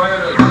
Join us.